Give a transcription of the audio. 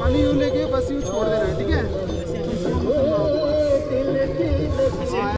पानी यूँ लेके बस यूँ छोड़